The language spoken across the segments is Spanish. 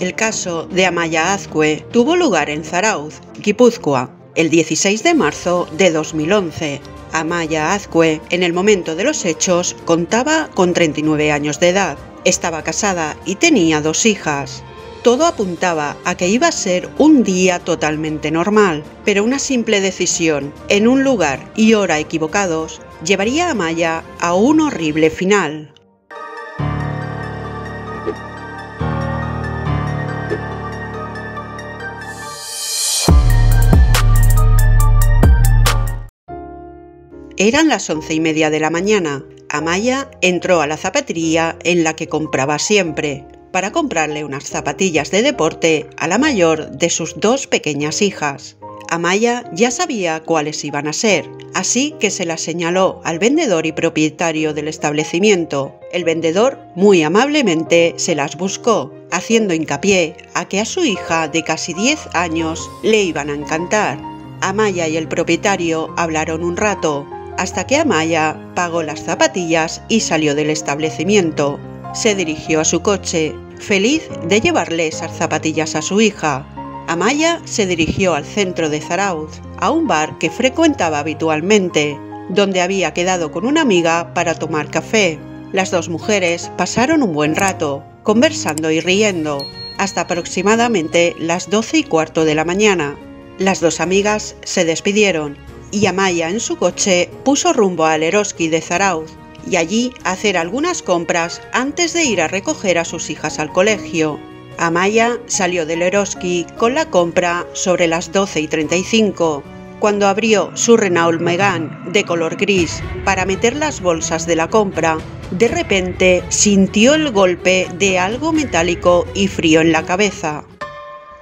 El caso de Amaya Azcue tuvo lugar en Zarauz, Guipúzcoa, el 16 de marzo de 2011. Amaya Azcue, en el momento de los hechos, contaba con 39 años de edad. Estaba casada y tenía dos hijas. Todo apuntaba a que iba a ser un día totalmente normal, pero una simple decisión, en un lugar y hora equivocados, llevaría a Amaya a un horrible final. Eran las once y media de la mañana. Amaya entró a la zapatería en la que compraba siempre, para comprarle unas zapatillas de deporte a la mayor de sus dos pequeñas hijas. Amaya ya sabía cuáles iban a ser, así que se las señaló al vendedor y propietario del establecimiento. El vendedor muy amablemente se las buscó, haciendo hincapié a que a su hija de casi 10 años le iban a encantar. Amaya y el propietario hablaron un rato, hasta que Amaya pagó las zapatillas y salió del establecimiento. Se dirigió a su coche, feliz de llevarle esas zapatillas a su hija. Amaya se dirigió al centro de Zarauz, a un bar que frecuentaba habitualmente, donde había quedado con una amiga para tomar café. Las dos mujeres pasaron un buen rato, conversando y riendo, hasta aproximadamente las doce y cuarto de la mañana. Las dos amigas se despidieron y Amaya en su coche puso rumbo al Eroski de Zarauz y allí hacer algunas compras antes de ir a recoger a sus hijas al colegio. Amaya salió del Eroski con la compra sobre las 12 y 35. Cuando abrió su Renault Megane de color gris para meter las bolsas de la compra, de repente sintió el golpe de algo metálico y frío en la cabeza.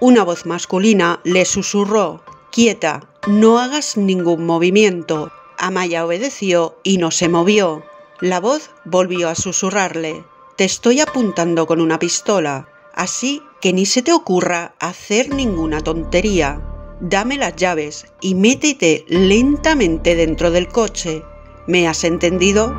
Una voz masculina le susurró, quieta, no hagas ningún movimiento. Amaya obedeció y no se movió. La voz volvió a susurrarle, te estoy apuntando con una pistola, así que ni se te ocurra hacer ninguna tontería. Dame las llaves y métete lentamente dentro del coche. ¿Me has entendido?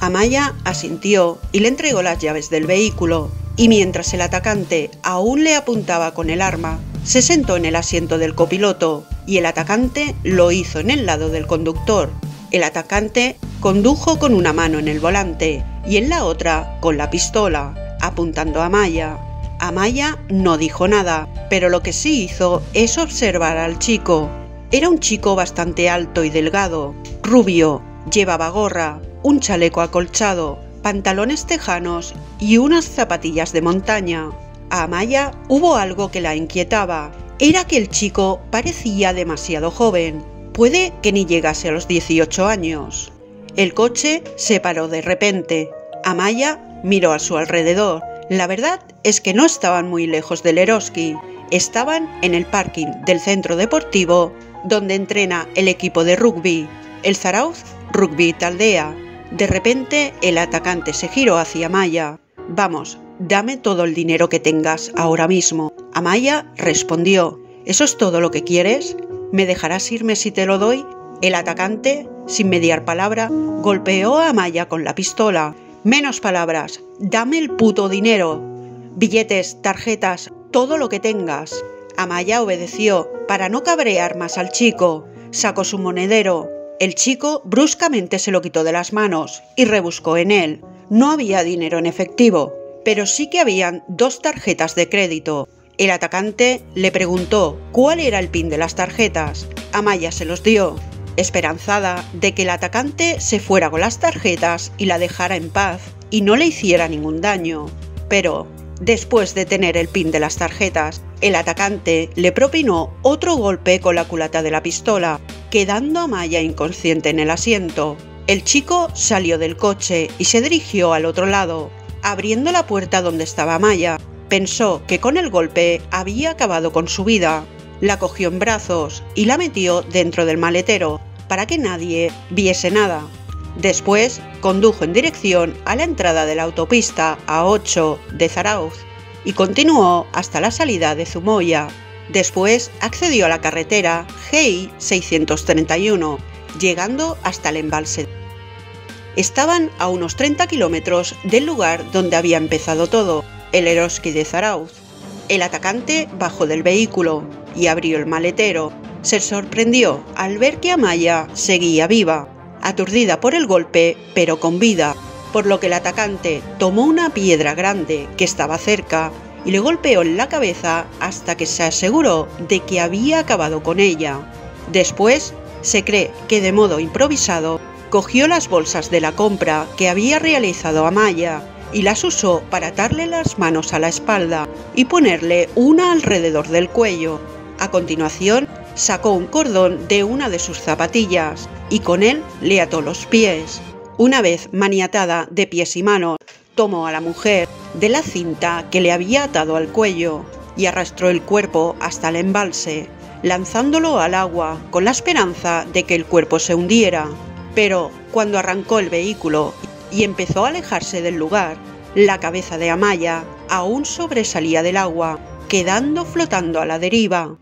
Amaya asintió y le entregó las llaves del vehículo, y mientras el atacante aún le apuntaba con el arma, se sentó en el asiento del copiloto y el atacante lo hizo en el lado del conductor. El atacante condujo con una mano en el volante y en la otra con la pistola, apuntando a Maya. Amaya no dijo nada, pero lo que sí hizo es observar al chico. Era un chico bastante alto y delgado, rubio, llevaba gorra, un chaleco acolchado, pantalones tejanos y unas zapatillas de montaña. A Amaya hubo algo que la inquietaba. Era que el chico parecía demasiado joven. Puede que ni llegase a los 18 años. El coche se paró de repente. Amaya miró a su alrededor. La verdad es que no estaban muy lejos del Eroski. Estaban en el parking del centro deportivo donde entrena el equipo de rugby, el Zarauz Rugby Taldea. De repente el atacante se giró hacia Maya. Vamos, dame todo el dinero que tengas ahora mismo. Amaya respondió, ¿eso es todo lo que quieres? ¿Me dejarás irme si te lo doy? El atacante, sin mediar palabra, golpeó a Amaya con la pistola. Menos palabras, dame el puto dinero. Billetes, tarjetas, todo lo que tengas. Amaya obedeció para no cabrear más al chico. Sacó su monedero. El chico bruscamente se lo quitó de las manos y rebuscó en él. No había dinero en efectivo, pero sí que habían dos tarjetas de crédito. El atacante le preguntó cuál era el pin de las tarjetas. Amaya se los dio, esperanzada de que el atacante se fuera con las tarjetas y la dejara en paz y no le hiciera ningún daño. Pero, después de tener el pin de las tarjetas, el atacante le propinó otro golpe con la culata de la pistola, quedando a Maya inconsciente en el asiento. El chico salió del coche y se dirigió al otro lado, abriendo la puerta donde estaba Maya. Pensó que con el golpe había acabado con su vida. La cogió en brazos y la metió dentro del maletero para que nadie viese nada. Después condujo en dirección a la entrada de la autopista A8 de Zarauz y continuó hasta la salida de Zumoya. Después accedió a la carretera GI 631, llegando hasta el embalse. Estaban a unos 30 kilómetros del lugar donde había empezado todo, el Eroski de Zarauz. El atacante bajó del vehículo y abrió el maletero. Se sorprendió al ver que Amaya seguía viva, aturdida por el golpe, pero con vida, por lo que el atacante tomó una piedra grande que estaba cerca y le golpeó en la cabeza hasta que se aseguró de que había acabado con ella. Después, se cree que de modo improvisado, cogió las bolsas de la compra que había realizado Amaya y las usó para atarle las manos a la espalda y ponerle una alrededor del cuello. A continuación, sacó un cordón de una de sus zapatillas y con él le ató los pies. Una vez maniatada de pies y manos, tomó a la mujer de la cinta que le había atado al cuello y arrastró el cuerpo hasta el embalse, lanzándolo al agua con la esperanza de que el cuerpo se hundiera. Pero cuando arrancó el vehículo y empezó a alejarse del lugar, la cabeza de Amaya aún sobresalía del agua, quedando flotando a la deriva.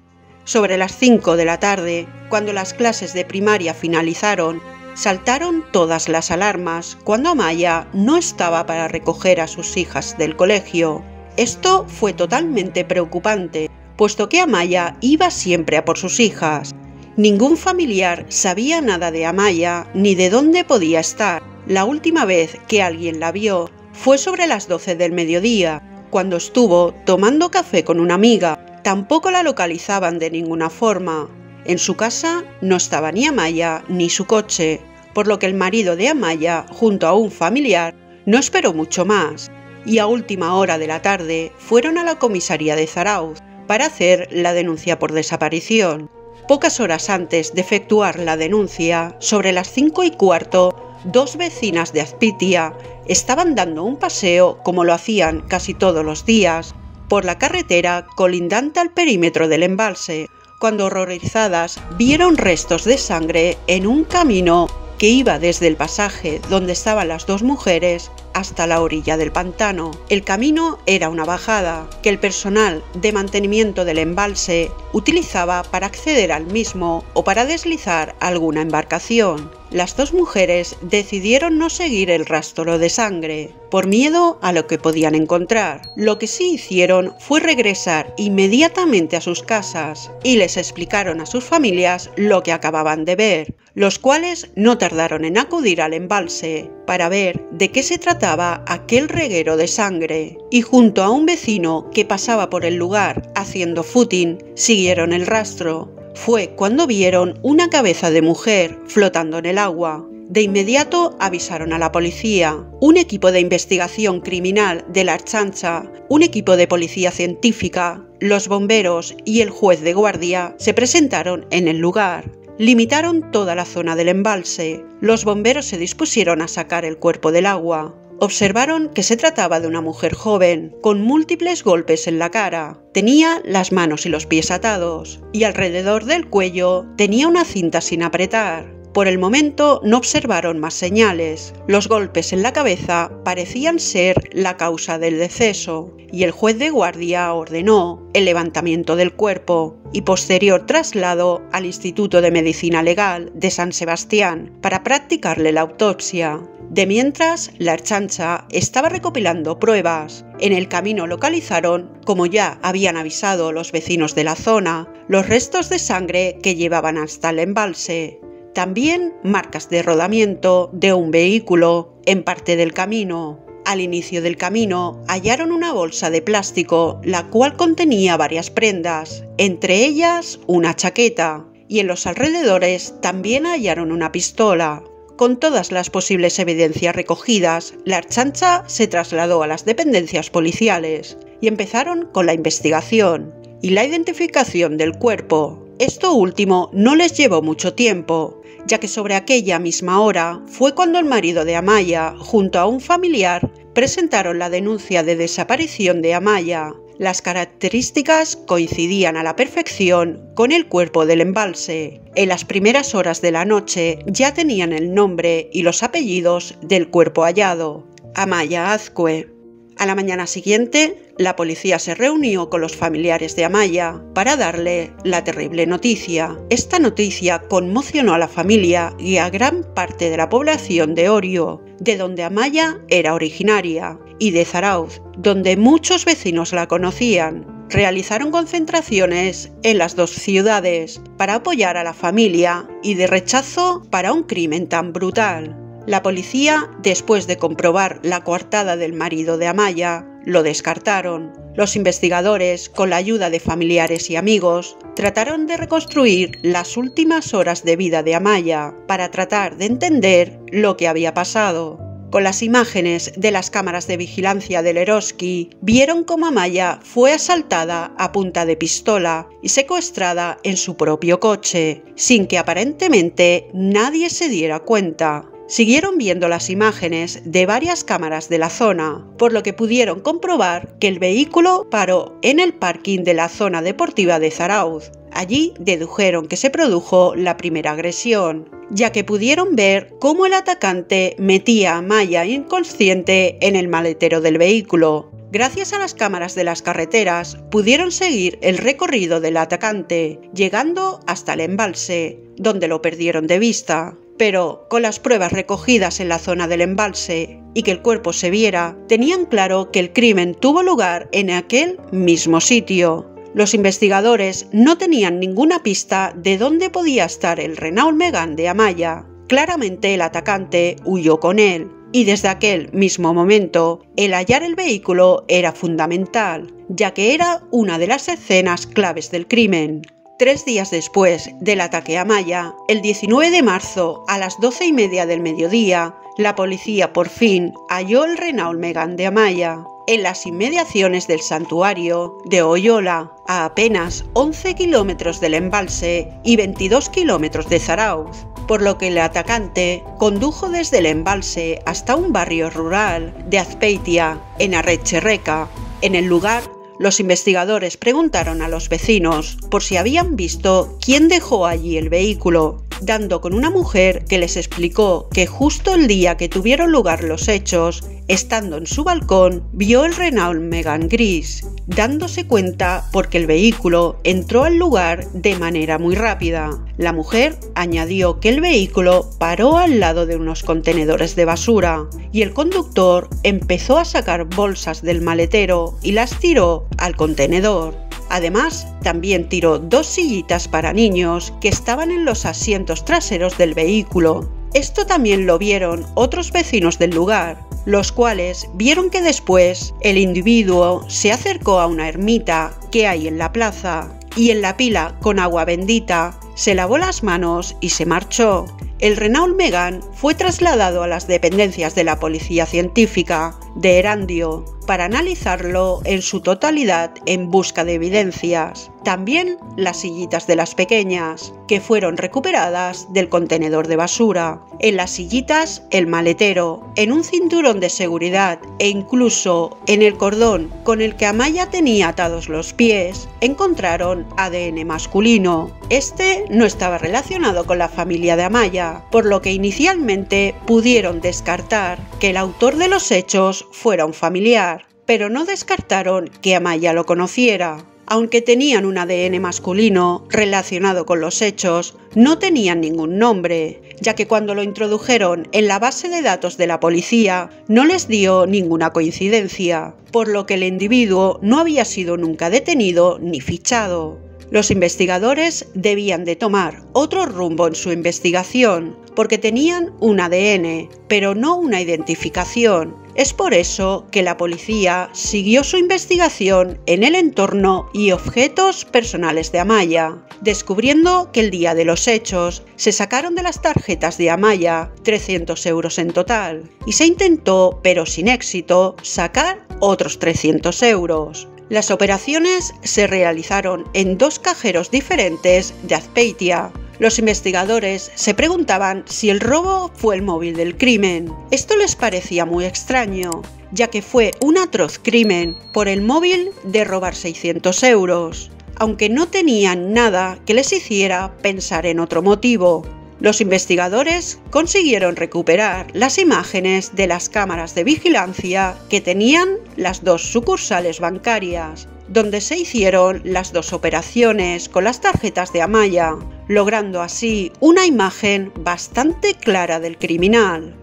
Sobre las 5 de la tarde, cuando las clases de primaria finalizaron, saltaron todas las alarmas cuando Amaya no estaba para recoger a sus hijas del colegio. Esto fue totalmente preocupante, puesto que Amaya iba siempre a por sus hijas. Ningún familiar sabía nada de Amaya ni de dónde podía estar. La última vez que alguien la vio fue sobre las 12 del mediodía, cuando estuvo tomando café con una amiga. Tampoco la localizaban de ninguna forma. En su casa no estaba ni Amaya ni su coche, por lo que el marido de Amaya, junto a un familiar, no esperó mucho más, y a última hora de la tarde fueron a la comisaría de Zarauz para hacer la denuncia por desaparición. Pocas horas antes de efectuar la denuncia, sobre las cinco y cuarto, dos vecinas de Azpitia estaban dando un paseo, como lo hacían casi todos los días, por la carretera colindante al perímetro del embalse, cuando horrorizadas vieron restos de sangre en un camino que iba desde el pasaje donde estaban las dos mujeres hasta la orilla del pantano. El camino era una bajada que el personal de mantenimiento del embalse utilizaba para acceder al mismo o para deslizar alguna embarcación. Las dos mujeres decidieron no seguir el rastro de sangre, por miedo a lo que podían encontrar. Lo que sí hicieron fue regresar inmediatamente a sus casas y les explicaron a sus familias lo que acababan de ver, los cuales no tardaron en acudir al embalse para ver de qué se trataba aquel reguero de sangre, y junto a un vecino que pasaba por el lugar haciendo footing, siguieron el rastro. Fue cuando vieron una cabeza de mujer flotando en el agua. De inmediato avisaron a la policía. Un equipo de investigación criminal de la Archancha, un equipo de policía científica, los bomberos y el juez de guardia se presentaron en el lugar limitaron toda la zona del embalse. Los bomberos se dispusieron a sacar el cuerpo del agua. Observaron que se trataba de una mujer joven, con múltiples golpes en la cara. Tenía las manos y los pies atados, y alrededor del cuello tenía una cinta sin apretar. Por el momento no observaron más señales. Los golpes en la cabeza parecían ser la causa del deceso y el juez de guardia ordenó el levantamiento del cuerpo y posterior traslado al Instituto de Medicina Legal de San Sebastián para practicarle la autopsia. De mientras, la Archancha estaba recopilando pruebas. En el camino localizaron, como ya habían avisado los vecinos de la zona, los restos de sangre que llevaban hasta el embalse. También marcas de rodamiento de un vehículo en parte del camino. Al inicio del camino hallaron una bolsa de plástico, la cual contenía varias prendas, entre ellas una chaqueta, y en los alrededores también hallaron una pistola. Con todas las posibles evidencias recogidas, la archancha se trasladó a las dependencias policiales y empezaron con la investigación y la identificación del cuerpo. Esto último no les llevó mucho tiempo, ya que sobre aquella misma hora fue cuando el marido de Amaya, junto a un familiar, presentaron la denuncia de desaparición de Amaya. Las características coincidían a la perfección con el cuerpo del embalse. En las primeras horas de la noche ya tenían el nombre y los apellidos del cuerpo hallado, Amaya Azcue. A la mañana siguiente, la policía se reunió con los familiares de Amaya para darle la terrible noticia. Esta noticia conmocionó a la familia y a gran parte de la población de Orio, de donde Amaya era originaria, y de Zarauz, donde muchos vecinos la conocían. Realizaron concentraciones en las dos ciudades para apoyar a la familia y de rechazo para un crimen tan brutal. La policía, después de comprobar la coartada del marido de Amaya, lo descartaron. Los investigadores, con la ayuda de familiares y amigos, trataron de reconstruir las últimas horas de vida de Amaya para tratar de entender lo que había pasado. Con las imágenes de las cámaras de vigilancia del Eroski, vieron cómo Amaya fue asaltada a punta de pistola y secuestrada en su propio coche, sin que aparentemente nadie se diera cuenta siguieron viendo las imágenes de varias cámaras de la zona, por lo que pudieron comprobar que el vehículo paró en el parking de la zona deportiva de Zarauz. Allí dedujeron que se produjo la primera agresión, ya que pudieron ver cómo el atacante metía a Maya inconsciente en el maletero del vehículo. Gracias a las cámaras de las carreteras, pudieron seguir el recorrido del atacante, llegando hasta el embalse, donde lo perdieron de vista pero con las pruebas recogidas en la zona del embalse y que el cuerpo se viera, tenían claro que el crimen tuvo lugar en aquel mismo sitio. Los investigadores no tenían ninguna pista de dónde podía estar el Renault Megan de Amaya. Claramente el atacante huyó con él, y desde aquel mismo momento el hallar el vehículo era fundamental, ya que era una de las escenas claves del crimen. Tres días después del ataque a Maya, el 19 de marzo a las doce y media del mediodía, la policía por fin halló el Renault Megan de Amaya en las inmediaciones del santuario de Oyola, a apenas 11 kilómetros del embalse y 22 kilómetros de Zarauz, por lo que el atacante condujo desde el embalse hasta un barrio rural de Azpeitia, en Arrecherreca. En el lugar los investigadores preguntaron a los vecinos por si habían visto quién dejó allí el vehículo, dando con una mujer que les explicó que justo el día que tuvieron lugar los hechos, estando en su balcón, vio el Renault Megan gris, dándose cuenta porque el vehículo entró al lugar de manera muy rápida. La mujer añadió que el vehículo paró al lado de unos contenedores de basura y el conductor empezó a sacar bolsas del maletero y las tiró al contenedor. Además, también tiró dos sillitas para niños que estaban en los asientos traseros del vehículo. Esto también lo vieron otros vecinos del lugar, los cuales vieron que después el individuo se acercó a una ermita que hay en la plaza y en la pila con agua bendita se lavó las manos y se marchó. El Renault Megan fue trasladado a las dependencias de la Policía Científica de Erandio para analizarlo en su totalidad en busca de evidencias. También las sillitas de las pequeñas, que fueron recuperadas del contenedor de basura. En las sillitas, el maletero, en un cinturón de seguridad e incluso en el cordón con el que Amaya tenía atados los pies, encontraron ADN masculino. Este no estaba relacionado con la familia de Amaya, por lo que inicialmente pudieron descartar que el autor de los hechos fuera un familiar, pero no descartaron que Amaya lo conociera. Aunque tenían un ADN masculino relacionado con los hechos, no tenían ningún nombre, ya que cuando lo introdujeron en la base de datos de la policía no les dio ninguna coincidencia, por lo que el individuo no había sido nunca detenido ni fichado. Los investigadores debían de tomar otro rumbo en su investigación, porque tenían un ADN, pero no una identificación, es por eso que la policía siguió su investigación en el entorno y objetos personales de Amaya, descubriendo que el día de los hechos se sacaron de las tarjetas de Amaya 300 euros en total y se intentó, pero sin éxito, sacar otros 300 euros. Las operaciones se realizaron en dos cajeros diferentes de Azpeitia, los investigadores se preguntaban si el robo fue el móvil del crimen. Esto les parecía muy extraño, ya que fue un atroz crimen por el móvil de robar 600 euros, aunque no tenían nada que les hiciera pensar en otro motivo. Los investigadores consiguieron recuperar las imágenes de las cámaras de vigilancia que tenían las dos sucursales bancarias, donde se hicieron las dos operaciones con las tarjetas de Amaya, logrando así una imagen bastante clara del criminal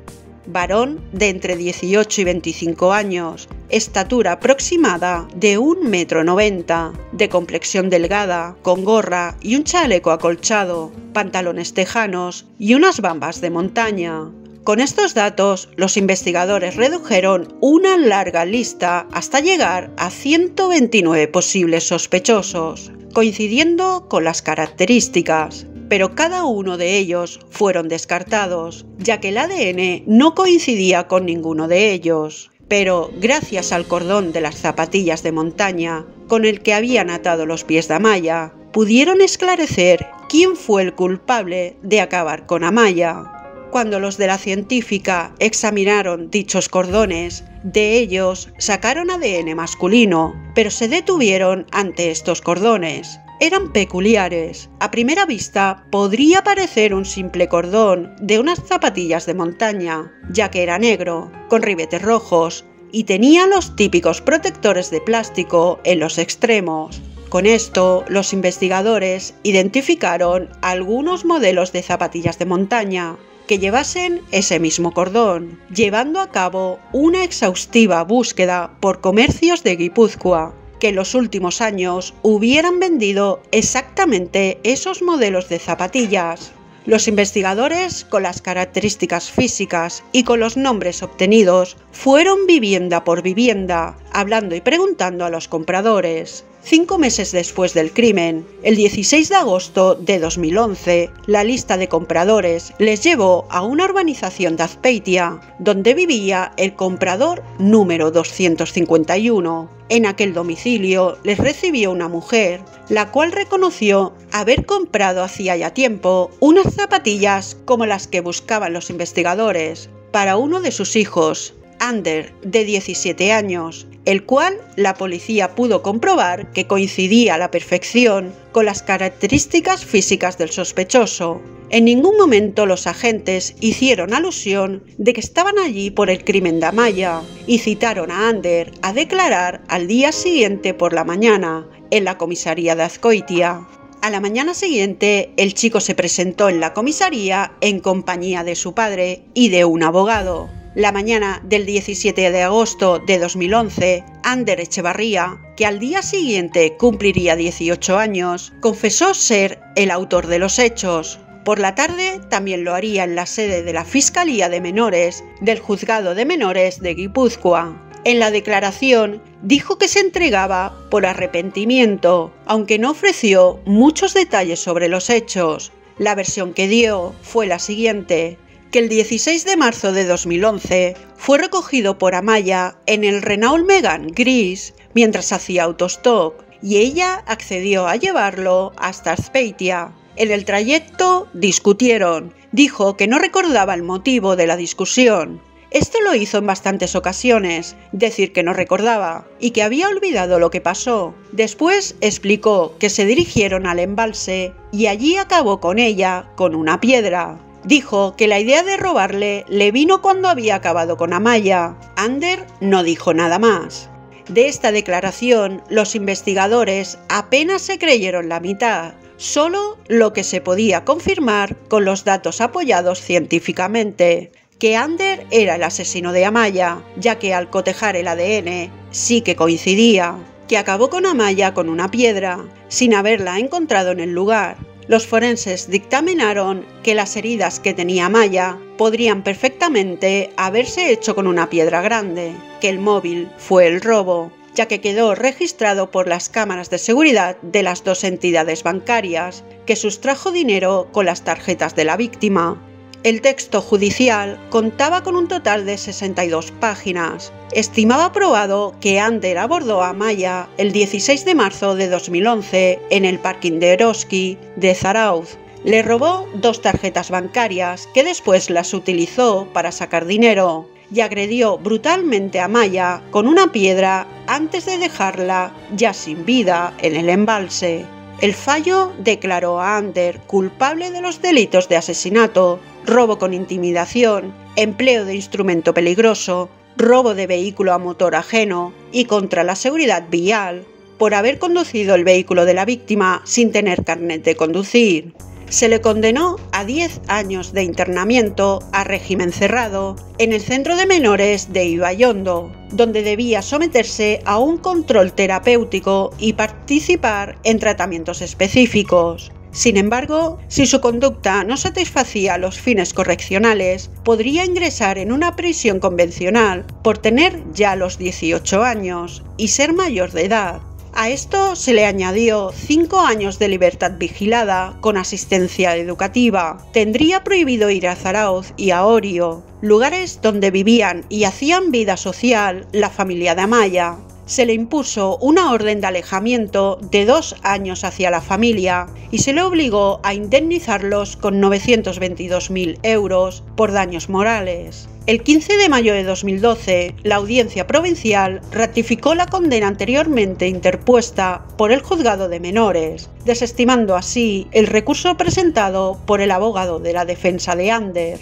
varón de entre 18 y 25 años, estatura aproximada de 1,90 metro, de complexión delgada, con gorra y un chaleco acolchado, pantalones tejanos y unas bambas de montaña. Con estos datos, los investigadores redujeron una larga lista hasta llegar a 129 posibles sospechosos, coincidiendo con las características, pero cada uno de ellos fueron descartados, ya que el ADN no coincidía con ninguno de ellos. Pero gracias al cordón de las zapatillas de montaña con el que habían atado los pies de Amaya, pudieron esclarecer quién fue el culpable de acabar con Amaya. Cuando los de la científica examinaron dichos cordones, de ellos sacaron ADN masculino, pero se detuvieron ante estos cordones, eran peculiares. A primera vista podría parecer un simple cordón de unas zapatillas de montaña, ya que era negro, con ribetes rojos, y tenía los típicos protectores de plástico en los extremos. Con esto, los investigadores identificaron algunos modelos de zapatillas de montaña que llevasen ese mismo cordón, llevando a cabo una exhaustiva búsqueda por comercios de Guipúzcoa que en los últimos años hubieran vendido exactamente esos modelos de zapatillas. Los investigadores, con las características físicas y con los nombres obtenidos, fueron vivienda por vivienda, hablando y preguntando a los compradores. Cinco meses después del crimen, el 16 de agosto de 2011, la lista de compradores les llevó a una urbanización de Azpeitia, donde vivía el comprador número 251. En aquel domicilio les recibió una mujer, la cual reconoció haber comprado hacía ya tiempo unas zapatillas como las que buscaban los investigadores para uno de sus hijos, Ander, de 17 años, el cual la policía pudo comprobar que coincidía a la perfección con las características físicas del sospechoso. En ningún momento los agentes hicieron alusión de que estaban allí por el crimen de Amaya y citaron a Ander a declarar al día siguiente por la mañana en la comisaría de Azcoitia. A la mañana siguiente, el chico se presentó en la comisaría en compañía de su padre y de un abogado. La mañana del 17 de agosto de 2011, Ander Echevarría, que al día siguiente cumpliría 18 años, confesó ser el autor de los hechos. Por la tarde también lo haría en la sede de la Fiscalía de Menores del Juzgado de Menores de Guipúzcoa. En la declaración dijo que se entregaba por arrepentimiento, aunque no ofreció muchos detalles sobre los hechos. La versión que dio fue la siguiente que el 16 de marzo de 2011 fue recogido por Amaya en el Renault Megane gris mientras hacía autostop y ella accedió a llevarlo hasta Azpeitia. En el trayecto discutieron. Dijo que no recordaba el motivo de la discusión. Esto lo hizo en bastantes ocasiones, decir que no recordaba y que había olvidado lo que pasó. Después explicó que se dirigieron al embalse y allí acabó con ella con una piedra. Dijo que la idea de robarle le vino cuando había acabado con Amaya. Ander no dijo nada más. De esta declaración, los investigadores apenas se creyeron la mitad, solo lo que se podía confirmar con los datos apoyados científicamente, que Ander era el asesino de Amaya, ya que al cotejar el ADN sí que coincidía, que acabó con Amaya con una piedra, sin haberla encontrado en el lugar, los forenses dictaminaron que las heridas que tenía Maya podrían perfectamente haberse hecho con una piedra grande, que el móvil fue el robo, ya que quedó registrado por las cámaras de seguridad de las dos entidades bancarias, que sustrajo dinero con las tarjetas de la víctima. El texto judicial contaba con un total de 62 páginas. Estimaba probado que Ander abordó a Maya el 16 de marzo de 2011 en el parking de Eroski de Zarauz. Le robó dos tarjetas bancarias que después las utilizó para sacar dinero y agredió brutalmente a Maya con una piedra antes de dejarla ya sin vida en el embalse. el fallo declaró a Ander culpable de los delitos de asesinato, robo con intimidación, empleo de instrumento peligroso, robo de vehículo a motor ajeno y contra la seguridad vial por haber conducido el vehículo de la víctima sin tener carnet de conducir. Se le condenó a 10 años de internamiento a régimen cerrado en el centro de menores de Ibayondo, donde debía someterse a un control terapéutico y participar en tratamientos específicos. Sin embargo, si su conducta no satisfacía los fines correccionales, podría ingresar en una prisión convencional por tener ya los 18 años y ser mayor de edad. A esto se le añadió cinco años de libertad vigilada con asistencia educativa. Tendría prohibido ir a Zarauz y a Orio, lugares donde vivían y hacían vida social la familia de Amaya. Se le impuso una orden de alejamiento de dos años hacia la familia y se le obligó a indemnizarlos con 922.000 euros por daños morales. El 15 de mayo de 2012, la Audiencia Provincial ratificó la condena anteriormente interpuesta por el Juzgado de Menores, desestimando así el recurso presentado por el abogado de la defensa de Ander.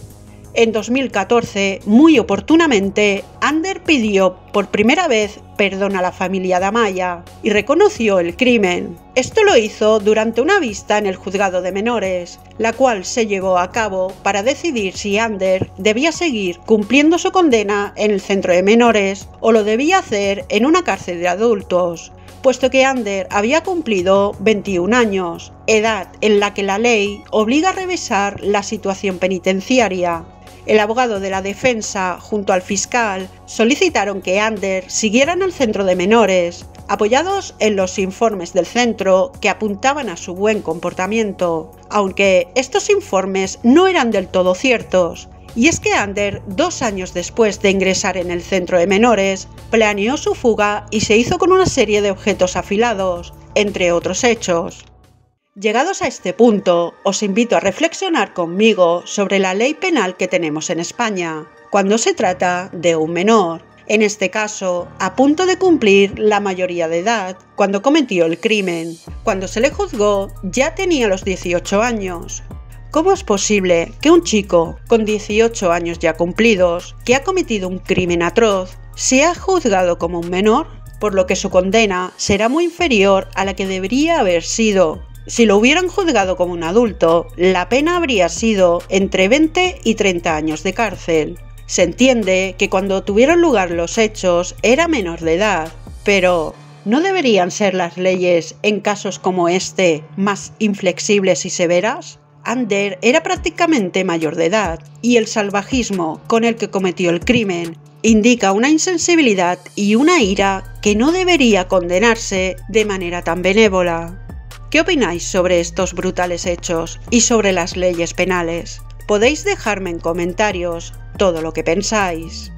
En 2014, muy oportunamente, Ander pidió por primera vez perdón a la familia de Amaya y reconoció el crimen. Esto lo hizo durante una vista en el juzgado de menores, la cual se llevó a cabo para decidir si Ander debía seguir cumpliendo su condena en el centro de menores o lo debía hacer en una cárcel de adultos puesto que Ander había cumplido 21 años, edad en la que la ley obliga a revisar la situación penitenciaria. El abogado de la defensa, junto al fiscal, solicitaron que Ander siguiera en el centro de menores, apoyados en los informes del centro que apuntaban a su buen comportamiento, aunque estos informes no eran del todo ciertos. Y es que Ander, dos años después de ingresar en el centro de menores, planeó su fuga y se hizo con una serie de objetos afilados, entre otros hechos. Llegados a este punto, os invito a reflexionar conmigo sobre la ley penal que tenemos en España, cuando se trata de un menor, en este caso, a punto de cumplir la mayoría de edad, cuando cometió el crimen. Cuando se le juzgó, ya tenía los 18 años. ¿Cómo es posible que un chico con 18 años ya cumplidos, que ha cometido un crimen atroz, sea juzgado como un menor? Por lo que su condena será muy inferior a la que debería haber sido, si lo hubieran juzgado como un adulto, la pena habría sido entre 20 y 30 años de cárcel. Se entiende que cuando tuvieron lugar los hechos era menor de edad, pero ¿no deberían ser las leyes en casos como este más inflexibles y severas? Ander era prácticamente mayor de edad y el salvajismo con el que cometió el crimen indica una insensibilidad y una ira que no debería condenarse de manera tan benévola. ¿Qué opináis sobre estos brutales hechos y sobre las leyes penales? Podéis dejarme en comentarios todo lo que pensáis.